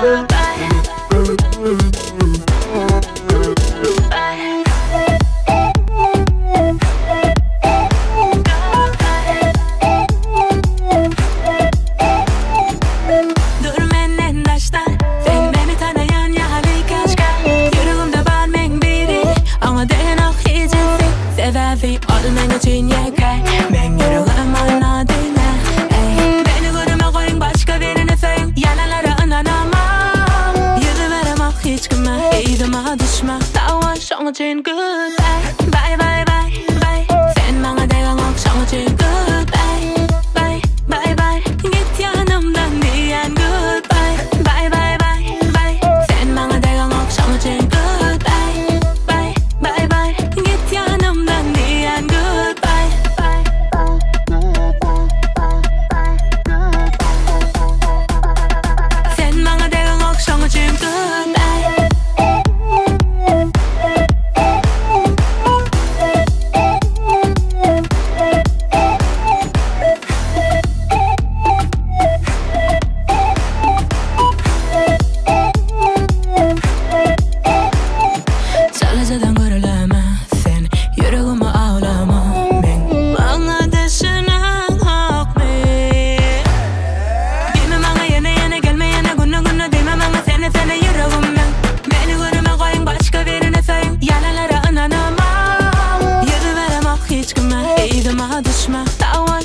Goodbye. on the chain goodbye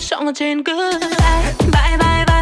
chọn trên cứ bye bye bye